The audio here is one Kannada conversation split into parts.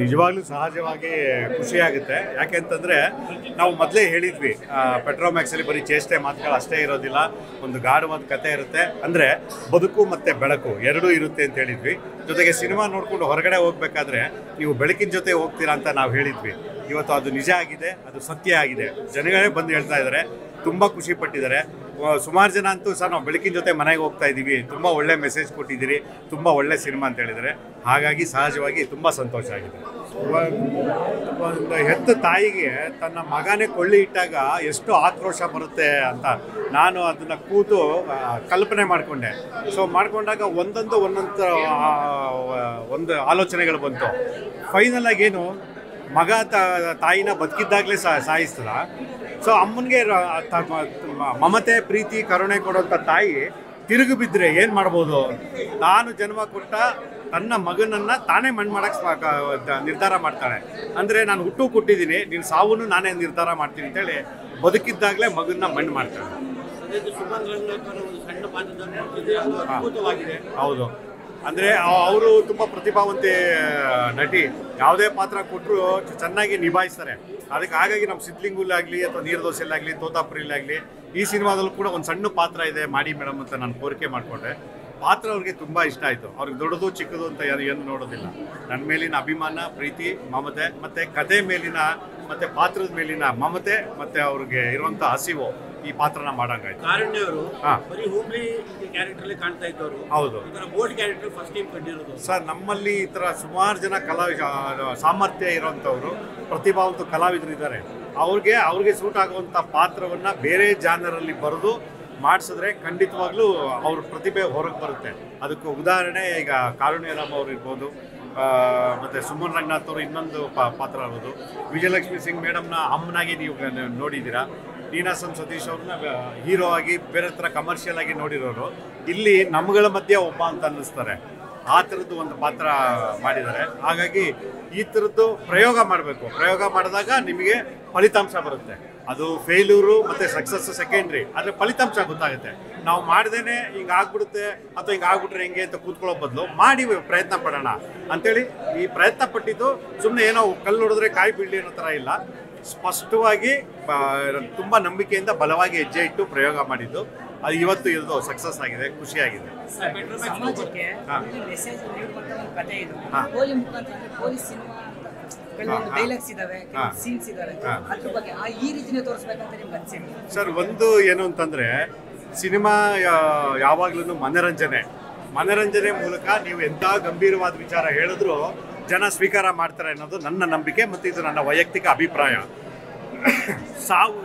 ನಿಜವಾಗ್ಲೂ ಸಹಜವಾಗಿ ಖುಷಿಯಾಗುತ್ತೆ. ಯಾಕೆಂತಂದರೆ ನಾವು ಮೊದಲೇ ಹೇಳಿದ್ವಿ ಪೆಟ್ರೋಮ್ಯಾಕ್ಸಲ್ಲಿ ಬರೀ ಚೇಷ್ಟೆ ಮಾತುಗಳು ಅಷ್ಟೇ ಇರೋದಿಲ್ಲ, ಒಂದು ಗಾಢವಾದ ಕತೆ ಇರುತ್ತೆ. ಅಂದರೆ ಬದುಕು ಮತ್ತು ಬೆಳಕು ಎರಡೂ ಇರುತ್ತೆ ಅಂತ ಹೇಳಿದ್ವಿ. ಜೊತೆಗೆ ಸಿನಿಮಾ ನೋಡ್ಕೊಂಡು ಹೊರಗಡೆ ಹೋಗ್ಬೇಕಾದ್ರೆ ನೀವು ಬೆಳಕಿನ ಜೊತೆ ಹೋಗ್ತೀರಾ ಅಂತ ನಾವು ಹೇಳಿದ್ವಿ. ಇವತ್ತು ಅದು ನಿಜ ಆಗಿದೆ, ಅದು ಸತ್ಯ ಆಗಿದೆ. ಜನಗಳೇ ಬಂದು ಹೇಳ್ತಾ ಇದ್ದಾರೆ, ತುಂಬ ಖುಷಿ ಪಟ್ಟಿದ್ದಾರೆ. ಸುಮಾರು ಜನ ಅಂತೂ ಸರ್ ನಾವು ಬೆಳಕಿನ ಜೊತೆ ಮನೆಗೆ ಹೋಗ್ತಾ ಇದ್ದೀವಿ ತುಂಬ ಒಳ್ಳೆ ಮೆಸೇಜ್ ಕೊಟ್ಟಿದ್ದೀರಿ. ತುಂಬ ಒಳ್ಳೆ ಸಿನಿಮಾ ಅಂತ ಹೇಳಿದರೆ. ಹಾಗಾಗಿ ಸಹಜವಾಗಿ ತುಂಬ ಸಂತೋಷ ಆಗಿದೆ. ಒಂದು ಹೆತ್ತ ತಾಯಿಗೆ ತನ್ನ ಮಗನೇ ಕೊಳ್ಳಿ ಇಟ್ಟಾಗ ಎಷ್ಟು ಆಕ್ರೋಶ ಬರುತ್ತೆ ಅಂತ ನಾನು ಅದನ್ನು ಕೂತು ಕಲ್ಪನೆ ಮಾಡಿಕೊಂಡೆ. ಸೊ ಮಾಡಿಕೊಂಡಾಗ ಒಂದೊಂದು ಒಂದೊಂದು ಒಂದು ಆಲೋಚನೆಗಳು ಬಂತು. ಫೈನಲ್ ಆಗೇನು ಮಗ ತಾಯಿನ ಬದುಕಿದ್ದಾಗಲೇ ಸಾಯಿಸ್ತದ? ಸೊ ಅಮ್ಮನಿಗೆ ಮಮತೆ ಪ್ರೀತಿ ಕರುಣೆ ಕೊಡುವಂಥ ತಾಯಿ ತಿರುಗಿ ಬಿದ್ದರೆ ಏನು ಮಾಡ್ಬೋದು? ತಾನು ಜನ್ಮ ಕೊಟ್ಟ ತನ್ನ ಮಗನನ್ನ ತಾನೇ ಮಣ್ಣು ಮಾಡಕ್ಕೆ ನಿರ್ಧಾರ ಮಾಡ್ತಾಳೆ. ಅಂದರೆ ನಾನು ಹುಟ್ಟು ಕೊಟ್ಟಿದ್ದೀನಿ ನೀನು ಸಾವನ್ನು ನಾನೇ ನಿರ್ಧಾರ ಮಾಡ್ತೀನಿ ಅಂತೇಳಿ ಬದುಕಿದ್ದಾಗಲೇ ಮಗನ್ನ ಮಣ್ಣು ಮಾಡ್ತಾಳೆ. ಹೌದು. ಅಂದರೆ ಅವರು ತುಂಬ ಪ್ರತಿಭಾವಂತೆ ನಟಿ. ಯಾವುದೇ ಪಾತ್ರ ಕೊಟ್ಟರು ಚೆನ್ನಾಗಿ ನಿಭಾಯಿಸ್ತಾರೆ. ಅದಕ್ಕೆ ಹಾಗಾಗಿ ನಮ್ಮ ಸಿದ್ಲಿಂಗುಲ್ಲಾಗಲಿ ಅಥವಾ ನೀರ್ದೋಸೆಲ್ಲಾಗಲಿ ತೋತಾಪುರಿಲ್ಲಾಗಲಿ ಈ ಸಿನಿಮಾದಲ್ಲೂ ಕೂಡ ಒಂದು ಸಣ್ಣ ಪಾತ್ರ ಇದೆ, ಮಾಡಿ ಮೇಡಮ್ ಅಂತ ನಾನು ಕೋರಿಕೆ ಮಾಡಿಕೊಂಡೆ. ಪಾತ್ರ ಅವ್ರಿಗೆ ತುಂಬ ಇಷ್ಟ ಆಯಿತು. ಅವ್ರಿಗೆ ದೊಡ್ಡದು ಚಿಕ್ಕದು ಅಂತ ಯಾರು ಏನು ನೋಡೋದಿಲ್ಲ. ನನ್ನ ಮೇಲಿನ ಅಭಿಮಾನ, ಪ್ರೀತಿ, ಮಮತೆ, ಮತ್ತು ಕತೆ ಮೇಲಿನ, ಮತ್ತು ಪಾತ್ರದ ಮೇಲಿನ ಮಮತೆ, ಮತ್ತು ಅವ್ರಿಗೆ ಇರುವಂಥ ಹಸಿವು. ಈ ಪಾತ್ರನ ಮಾಡಂಗಾಯ್ತು. ಕಾರಣ್ಯವರು. ಬರೀ ಹೋಮ್ಲಿ ಕ್ಯಾರೆಕ್ಟರ್ ಅಲ್ಲಿ ಕಾಣ್ತಾ ಇದ್ದವರು. ಹೌದು. ಬೋಲ್ಡ್ ಕ್ಯಾರೆಕ್ಟರ್ ಫಸ್ಟ್ ಟೈಮ್ ಕಂಡಿರೋದು. ಸರ್ ನಮ್ಮಲ್ಲಿ ಈ ಥರ ಸುಮಾರು ಜನ ಕಲಾ ಸಾಮರ್ಥ್ಯ ಇರೋವಂಥವ್ರು ಪ್ರತಿಭಾವಂತ ಕಲಾವಿದರು ಇದ್ದಾರೆ. ಅವ್ರಿಗೆ ಅವ್ರಿಗೆ ಸೂಟ್ ಆಗುವಂಥ ಪಾತ್ರವನ್ನು ಬೇರೆ ಜಾನರಲ್ಲಿ ಬರೆದು ಮಾಡಿಸಿದ್ರೆ ಖಂಡಿತವಾಗ್ಲೂ ಅವ್ರ ಪ್ರತಿಭೆ ಹೊರಗೆ ಬರುತ್ತೆ. ಅದಕ್ಕೆ ಉದಾಹರಣೆ ಈಗ ಕಾರುಣ್ಯರಾಮ್ ಅವ್ರು ಇರ್ಬೋದು ಮತ್ತೆ ಸುಮನ್ ರಂಗನಾಥ್ ಅವರು ಇನ್ನೊಂದು ಪಾತ್ರ ಇರ್ಬೋದು. ವಿಜಯಲಕ್ಷ್ಮಿ ಸಿಂಗ್ ಮೇಡಮ್ನ ಅಮ್ಮನಾಗಿ ನೀವು ನೋಡಿದ್ದೀರಾ. ನೀನಾಸಂ ಸತೀಶ್ ಅವ್ರನ್ನ ಹೀರೋ ಆಗಿ ಬೇರೆ ಥರ ಕಮರ್ಷಿಯಲ್ ಆಗಿ ನೋಡಿರೋರು. ಇಲ್ಲಿ ನಮ್ಗಳ ಮಧ್ಯೆ ಒಬ್ಬ ಅಂತ ಅನ್ನಿಸ್ತಾರೆ. ಆ ಥರದ್ದು ಒಂದು ಪಾತ್ರ ಮಾಡಿದ್ದಾರೆ. ಹಾಗಾಗಿ ಈ ಥರದ್ದು ಪ್ರಯೋಗ ಮಾಡಬೇಕು. ಪ್ರಯೋಗ ಮಾಡಿದಾಗ ನಿಮಗೆ ಫಲಿತಾಂಶ ಬರುತ್ತೆ. ಅದು ಫೇಲ್ಯೂರು ಮತ್ತು ಸಕ್ಸಸ್ ಸೆಕೆಂಡ್ರಿ ಆದರೆ ಫಲಿತಾಂಶ ಗೊತ್ತಾಗುತ್ತೆ. ನಾವು ಮಾಡ್ದೇನೆ ಹಿಂಗೆ ಆಗ್ಬಿಡುತ್ತೆ ಅಥವಾ ಹಿಂಗೆ ಆಗ್ಬಿಟ್ರೆ ಹೆಂಗೆ ಅಂತ ಕೂತ್ಕೊಳ್ಳೋ ಬದಲು ಮಾಡಿ ಪ್ರಯತ್ನ ಪಡೋಣ. ಅಂಥೇಳಿ ಈ ಪ್ರಯತ್ನ ಪಟ್ಟಿದ್ದು ಸುಮ್ಮನೆ ಏನೋ ಕಲ್ಲು ನೋಡಿದ್ರೆ ಕಾಯಿ ಬೀಳಲಿ ಅನ್ನೋ ಥರ ಇಲ್ಲ. ಸ್ಪಷ್ಟವಾಗಿ ತುಂಬ ನಂಬಿಕೆಯಿಂದ ಬಲವಾಗಿ ಹೆಜ್ಜೆ ಇಟ್ಟು ಪ್ರಯೋಗ ಮಾಡಿದ್ದು. ಅದು ಇವತ್ತು ಇದು ಸಕ್ಸಸ್ ಆಗಿದೆ ಖುಷಿಯಾಗಿದೆ. ಸರ್ ಒಂದು ಏನು ಅಂತಂದ್ರೆ ಸಿನಿಮಾ ಯಾವಾಗ್ಲೂ ಮನರಂಜನೆ. ಮನರಂಜನೆ ಮೂಲಕ ನೀವು ಎಂಥ ಗಂಭೀರವಾದ ವಿಚಾರ ಹೇಳಿದ್ರು ಜನ ಸ್ವೀಕಾರ ಮಾಡ್ತಾರೆ ಅನ್ನೋದು ನನ್ನ ನಂಬಿಕೆ ಮತ್ತು ಇದು ನನ್ನ ವೈಯಕ್ತಿಕ ಅಭಿಪ್ರಾಯ. ಸಾವು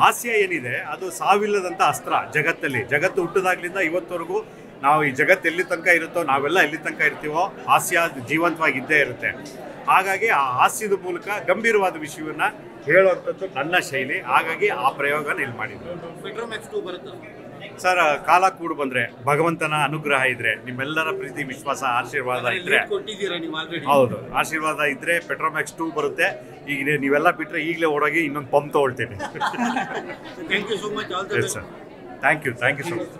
ಹಾಸ್ಯ ಏನಿದೆ, ಅದು ಸಾವಿಲ್ಲದಂಥ ಅಸ್ತ್ರ ಜಗತ್ತಲ್ಲಿ. ಜಗತ್ತು ಹುಟ್ಟಿದಾಗ್ಲಿಂದ ಇವತ್ತವರೆಗೂ ನಾವು ಈ ಜಗತ್ತು ಎಲ್ಲಿ ತನಕ ಇರುತ್ತೋ, ನಾವೆಲ್ಲ ಎಲ್ಲಿ ತನಕ ಇರ್ತೀವೋ, ಹಾಸ್ಯ ಜೀವಂತವಾಗಿ ಇದ್ದೇ ಇರುತ್ತೆ. ಹಾಗಾಗಿ ಆ ಹಾಸ್ಯದ ಮೂಲಕ ಗಂಭೀರವಾದ ವಿಷಯವನ್ನು ಹೇಳುವಂಥದ್ದು ನನ್ನ ಶೈಲಿ. ಹಾಗಾಗಿ ಆ ಪ್ರಯೋಗನ ಇಲ್ಲಿ ಮಾಡಿದ್ದು ಸರ್ ಕಾಲ ಕೂಡು ಬಂದ್ರೆ ಭಗವಂತನ ಅನುಗ್ರಹ ಇದ್ರೆ ನಿಮ್ಮೆಲ್ಲರ ಪ್ರೀತಿ ವಿಶ್ವಾಸ ಆಶೀರ್ವಾದ ಇದ್ರೆ ಹೌದು ಆಶೀರ್ವಾದ ಇದ್ರೆ ಪೆಟ್ರೋಮ್ಯಾಕ್ಸ್ ಟೂ ಬರುತ್ತೆ. ಈಗ ನೀವೆಲ್ಲ ಬಿಟ್ರೆ ಈಗಲೇ ಓಡೋಗಿ ಇನ್ನೊಂದು pump ತಗೊಳ್ತೇನೆ. Thank you so much thank you thank you so much